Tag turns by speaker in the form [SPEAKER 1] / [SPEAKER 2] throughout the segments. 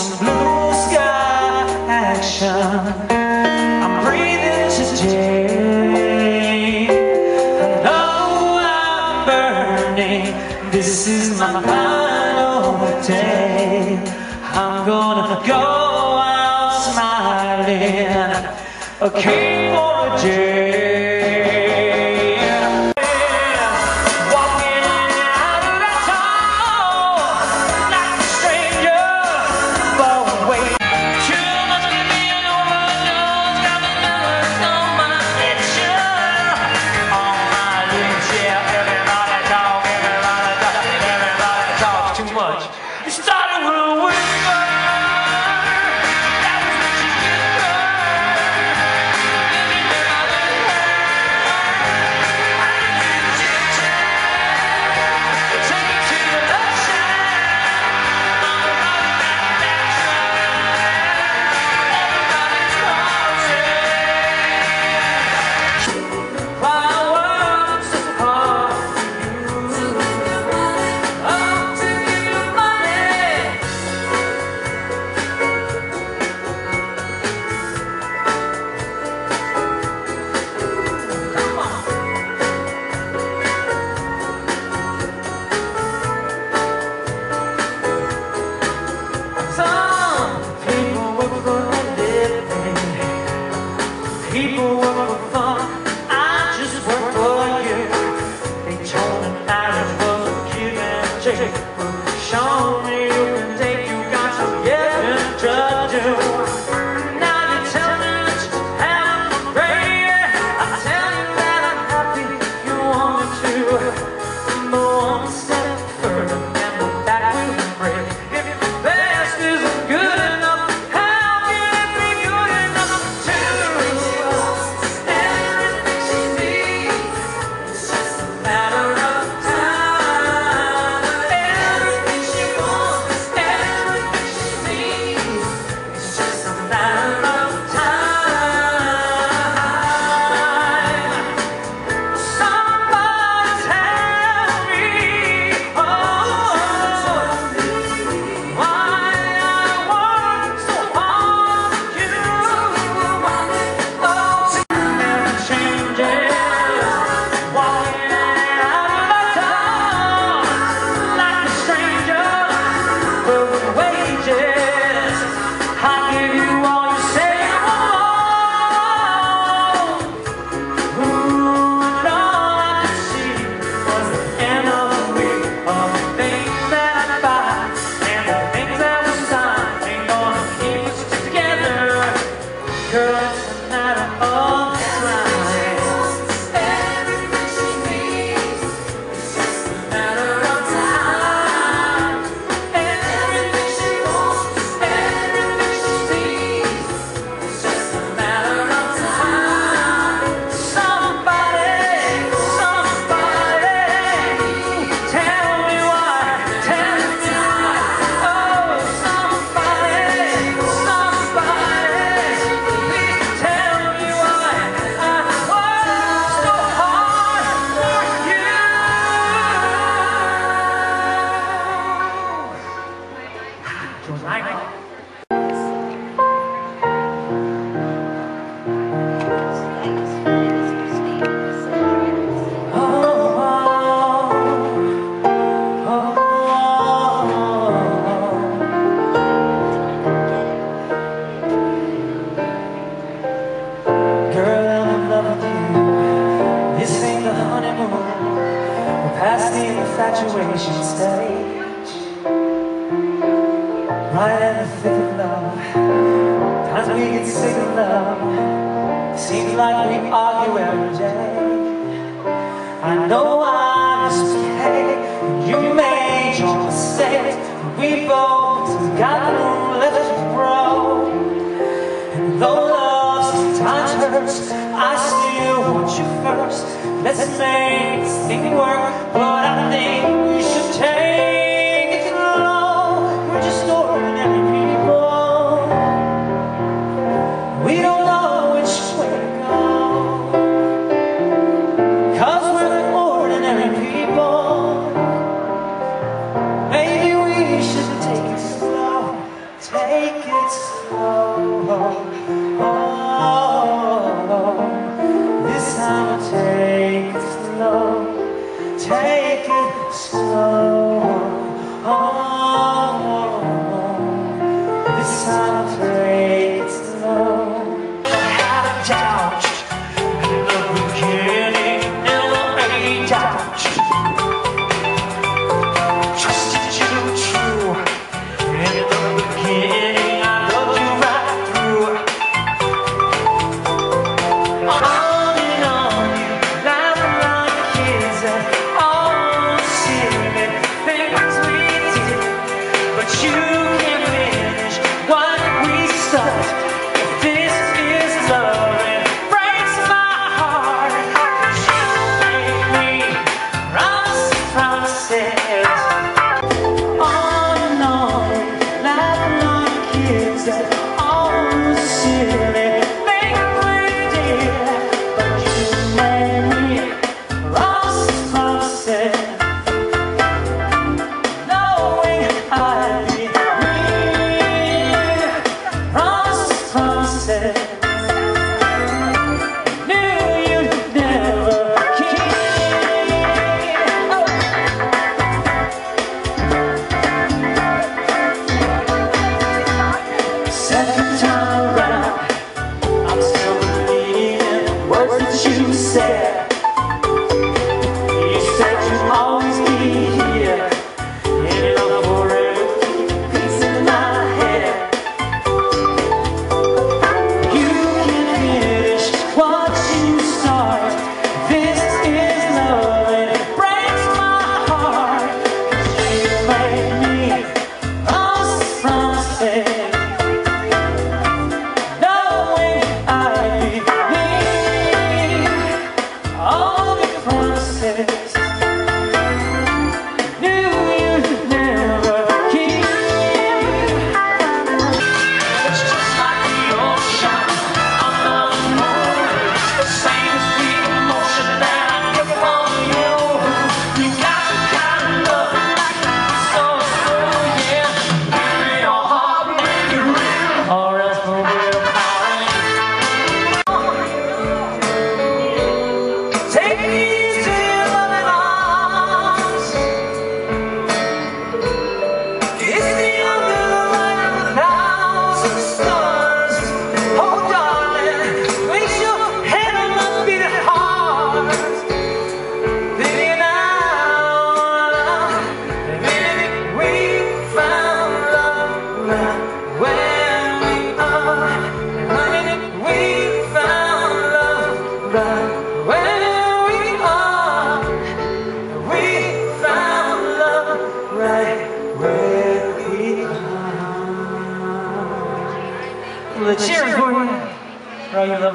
[SPEAKER 1] some blue sky action. I'm breathing today. I know I'm burning. This is my final day. I'm gonna go out smiling. Okay for a day. vibrations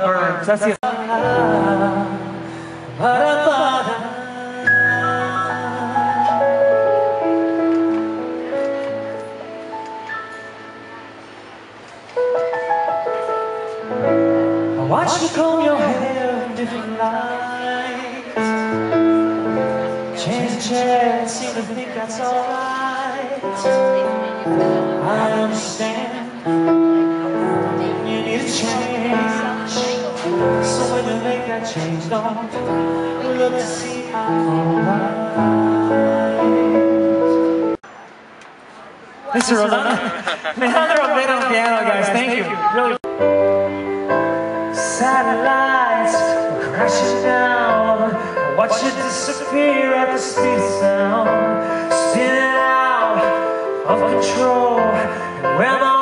[SPEAKER 1] of. That's the. I watch you comb your hair in different lights. Change the chair, seem to think that's alright. I understand. I changed off Look to see how I Mr. Rolando, another bit on piano, guys. Thank you. Really. Satellites crashing down. Watch it disappear at the speed of sound. Spinning out of control. Where